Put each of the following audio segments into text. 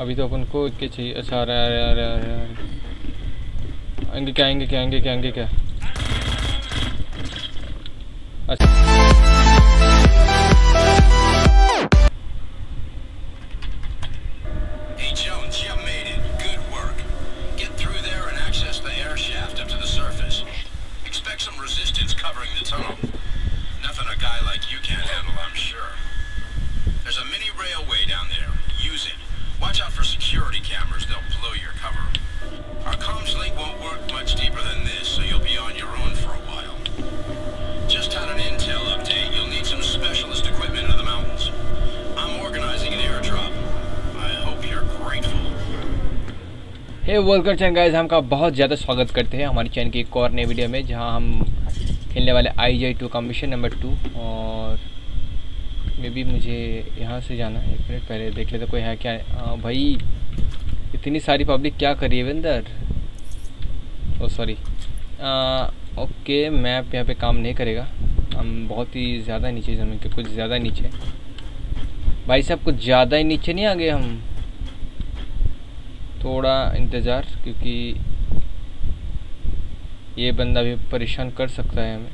अभी तो अपन को क्या चाहिए। अच्छा आ रहा है आ रहा है, आ रहा है आएँगे क्या आएँगे क्या आएँगे क्या आएँगे क्या? हे वर्कर चैन गाइज़ हम का बहुत ज़्यादा स्वागत करते हैं हमारी चैन की एक और नई वीडियो में जहाँ हम खेलने वाले आई जे टू का मिशन नंबर टू और मे भी मुझे यहाँ से जाना है। एक मिनट पहले देख लेते कोई है क्या। आ, भाई इतनी सारी पब्लिक क्या कर है अंदर ओ सॉरी ओके मैप यहाँ पे काम नहीं करेगा। हम बहुत ही ज़्यादा नीचे ज़मीन के कुछ ज़्यादा नीचे। भाई साहब कुछ ज़्यादा ही नीचे नहीं आ गए हम? थोड़ा इंतज़ार, क्योंकि ये बंदा भी परेशान कर सकता है हमें।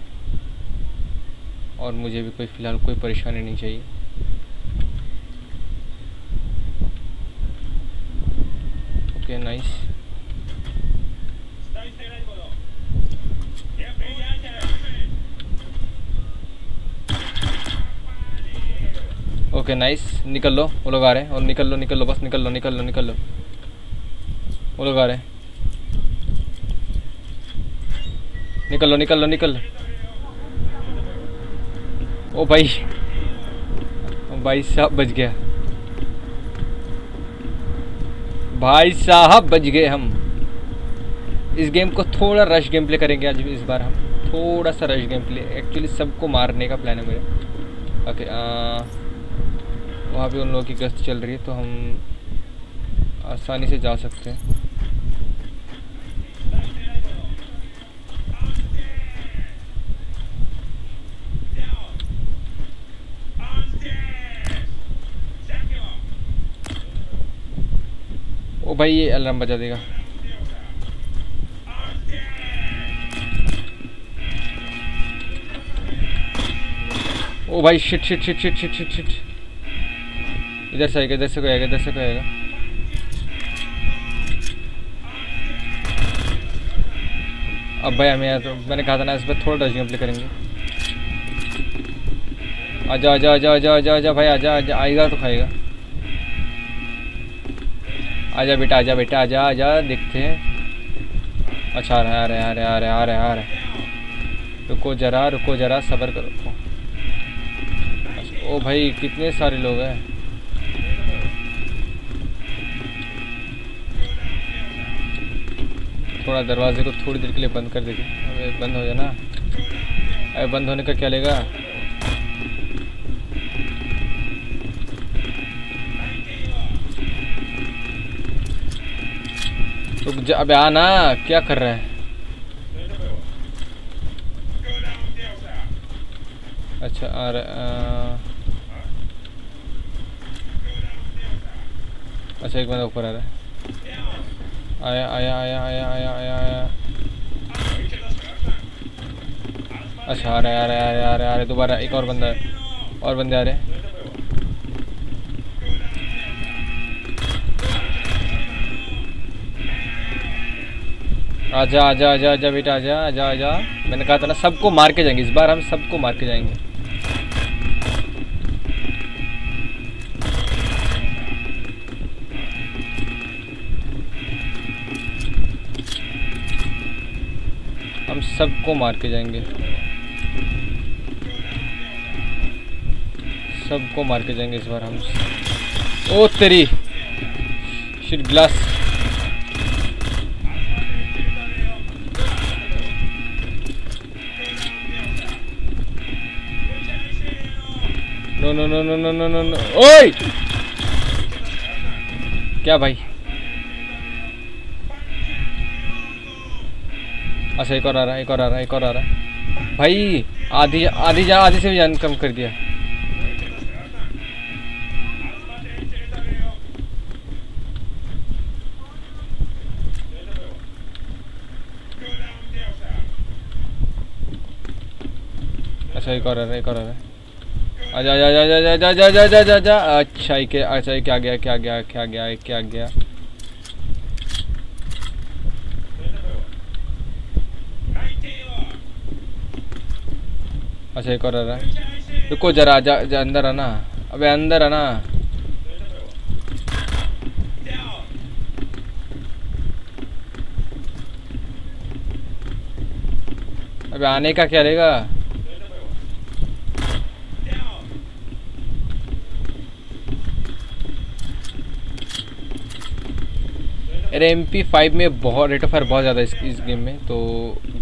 और मुझे भी कोई फ़िलहाल कोई परेशानी नहीं चाहिए। ओके नाइस ओके नाइस निकल लो, वो लोग आ रहे हैं। और निकल लो निकल लो, बस निकल लो निकल लो निकल लो। वो लोग रहे निकल लो निकल लो निकल। लो ओ भाई ओ भाई साहब बच गया। भाई साहब बच गए हम। इस गेम को थोड़ा रश गेम प्ले करेंगे आज, इस बार हम। थोड़ा सा रश गेम प्ले एक्चुअली सबको मारने का प्लान है मेरा। ओके वहाँ पे उन लोगों की गश्त चल रही है तो हम आसानी से जा सकते हैं। ओ भाई, ये अलार्म बजा देगा। ओ भाई shit shit shit shit shit shit shit इधर से आएगा, इधर से कोई आएगा, इधर से कोई आएगा। अब भाई, हमें तो मैंने कहा था ना, इस पर थोड़ा डच प्ले करेंगे। आजा आजा आजा आजा आजा आजा, भाई, आजा आजा, आएगा तो खाएगा। आजा बेटा आजा बेटा आजा आजा देखते हैं। अच्छा आ रहा है आ रहा है आ रहा है आ रहा है आ रहा है रुको जरा रुको जरा सब्र करो। अच्छा, ओ भाई कितने सारे लोग हैं। थोड़ा दरवाजे को थोड़ी देर के लिए बंद कर दीजिए अबे बंद हो जाना। अरे बंद होने का क्या लेगा? रुक जा। अबे आना क्या कर रहा है? अच्छा आ रहा, आ... अच्छा एक बंदा ऊपर आ रहा है। आया आया आया आया आया आया आया। अच्छा आ रहा है, आ रहा है, आ रहा है, आ रहा है, आ रहा दोबारा एक और बंदा है। और बंदे आ रहे आजा आजा आजा आजा बेटा, आजा आजा आजा। मैंने कहा था ना, सबको मार के जाएँगे, इस बार हम सबको मार के जाएँगे। हम सबको मार के जाएँगे। सबको मार के जाएँगे इस बार हम। ओ तेरी shit glass. No no no no no no no ओए! क्या भाई? अच्छा एक और आ रहा है, एक और आ रहा है, एक और आ रहा है। भाई, आधी आधी जा, आधी से भी जान कम कर दिया। अच्छा एक और आ रहा है, एक और आ रहा है। आजा जा जा जा जा जा जा जा जा जा अच्छा ये क्या अच्छा क्या गया क्या गया क्या गया क्या गया? अच्छा एक और आ रहा है? रुको जरा जा, जा अंदर आना। अबे अंदर आना। अबे आने का क्या रहेगा? अरे एम पी फाइव में बहुत रेट ऑफ़ फायर बहुत ज़्यादा इस, इस गेम में तो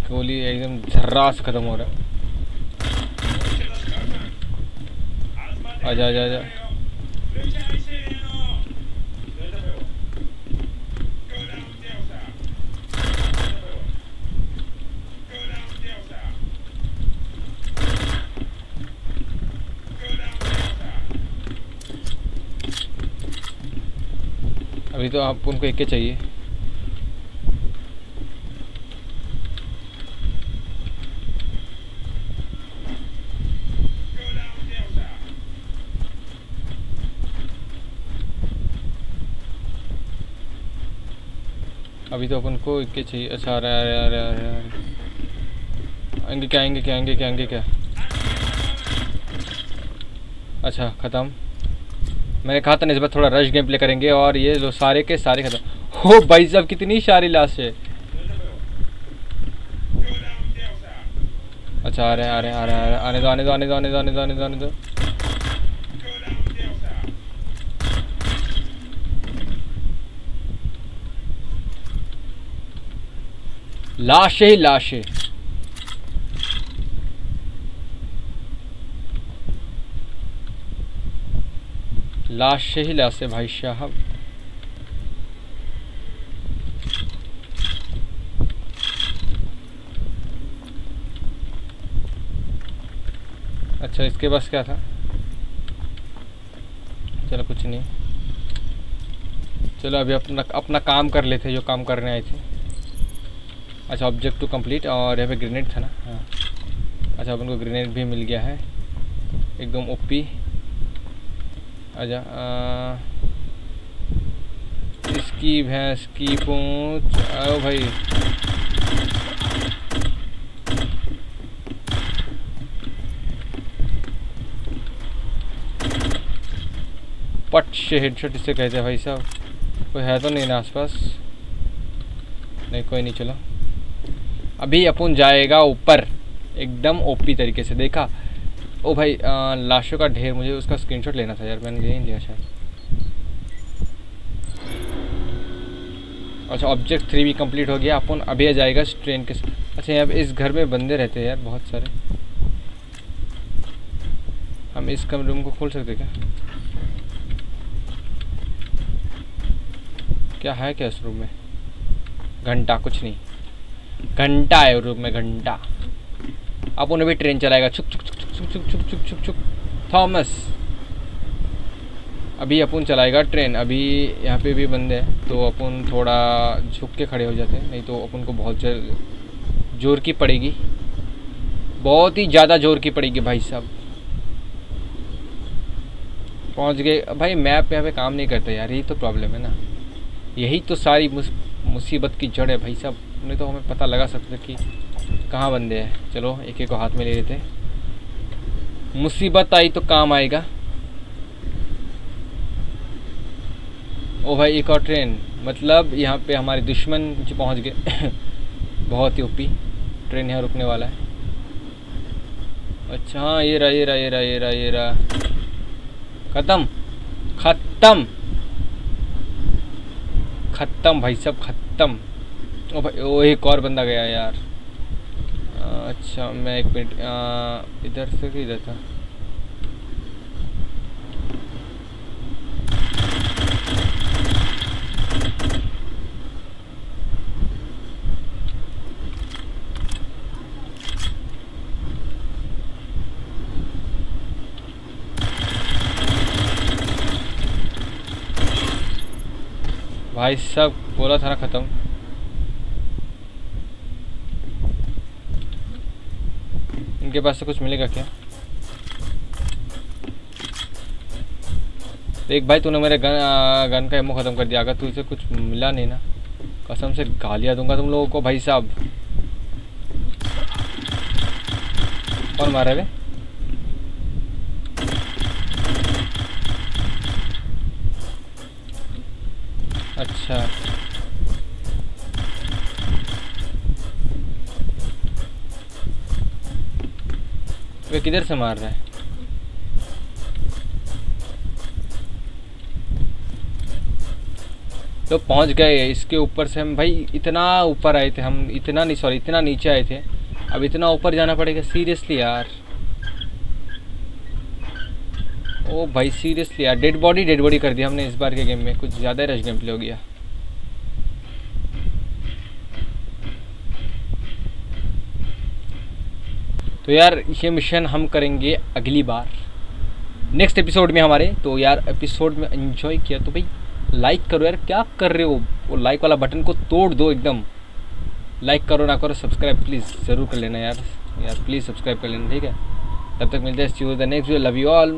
गोली एकदम झर्रा से ख़त्म हो रहा है। आजा आजा आजा। अभी तो आप उनको एक के चाहिए। अभी तो अपन को एक के चाहिए। अच्छा आ रहा है आ रहा आएँगे क्या आएँगे क्या आएँगे क्या आएँगे क्या? अच्छा ख़त्म। मैंने कहा था ना इस बार थोड़ा रश गेम प्ले करेंगे और ये लो सारे के सारे खत्म। हो भाई साहब, कितनी सारी लाश है। अच्छा आ रहे आ रहे आ रहे हैं आने दो आने दो आने दो आने दो आने दो आने दो आने दो। लाश ही लाश लाश से ही लाश भाई साहब। अच्छा इसके पास क्या था? चलो, कुछ नहीं। चलो, अभी अपना अपना काम कर लेते जो काम करने आए थे। अच्छा ऑब्जेक्ट टू कंप्लीट और यहाँ पे ग्रेनेड था ना? हाँ। अच्छा अपन को ग्रेनेड भी मिल गया है। एकदम ओपी आ, इसकी भैंस की पूंछ आओ भाई। पट से हेडशॉट इसे कहते हैं भाई साहब। कोई है तो नहीं ना आसपास। नहीं कोई नहीं चलो। अभी अपन जाएगा ऊपर। एकदम ओपी तरीके से देखा? ओ भाई लाशों का ढेर, मुझे उसका स्क्रीनशॉट लेना था यार, मैंने ले नहीं लिया शायद। अच्छा ऑब्जेक्ट थ्री भी कंप्लीट हो गया, अपन अभी आ जाएगा ट्रेन के अच्छा यहाँ इस घर में बंदे रहते हैं यार, बहुत सारे। हम इस कम रूम को खोल सकते क्या? क्या है क्या इस रूम में? घंटा, कुछ नहीं। घंटा है रूम में, घंटा। अब उन्हें भी ट्रेन चलाएगा छुक छुक छुक। छुक छुक छुक छुक छुक छुक थॉमस। अभी अपन चलाएगा ट्रेन। अभी यहाँ पे भी बंदे हैं तो अपन थोड़ा झुक के खड़े हो जाते हैं, नहीं तो अपन को बहुत जल ज़ोर की पड़ेगी। बहुत ही ज़्यादा ज़ोर की पड़ेगी भाई साहब। पहुँच गए। भाई, मैप यहाँ पे काम नहीं करता यार, यही तो प्रॉब्लम है ना। यही तो सारी मुसीबत की जड़ है भाई साहब। नहीं तो हमें पता लगा सकते कि कहाँ बंदे हैं। चलो एक एक को हाथ में ले लेते मुसीबत आई तो काम आएगा। ओ भाई, एक और ट्रेन मतलब यहाँ पे हमारे दुश्मन जो पहुँच गए, बहुत ही ओपी ट्रेन यहाँ रुकने वाला है। अच्छा हाँ ये रहा ये रहा ये रहा ये रहा ये रहा। ख़त्म। ख़त्म। ख़त्म, भाई सब ख़त्म। ओ भाई, ओ, एक और बंदा गया यार। अच्छा मैं एक मिनट इधर से किधर था। भाई सब बोला था ना ख़त्म। इनके पास से कुछ मिलेगा क्या? देख भाई तूने मेरे गन आ, गन का एमो ख़त्म कर दिया। अगर तुझे कुछ मिला नहीं ना कसम से गालियाँ दूँगा तुम लोगों को भाई साहब। कौन मारा रे अच्छा। वे किधर से मार रहा है? तो पहुँच गए, इसके ऊपर से हम भाई, इतना ऊपर आए थे हम, इतना नहीं सॉरी इतना नीचे आए थे। अब इतना ऊपर जाना पड़ेगा सीरियसली यार। ओ भाई सीरियसली यार डेड बॉडी डेड बॉडी कर दिया हमने इस बार के गेम में, कुछ ज़्यादा रश गेम प्ले हो गया। तो यार, ये मिशन हम करेंगे अगली बार। नेक्स्ट एपिसोड में हमारे। तो यार एपिसोड में एंजॉय किया तो भाई लाइक करो यार। क्या कर रहे हो? वो लाइक वाला बटन को तोड़ दो एकदम। लाइक करो ना करो सब्सक्राइब प्लीज़ ज़रूर कर लेना यार। यार प्लीज़ सब्सक्राइब कर लेना, ठीक है? तब तक मिलते हैं the next love you all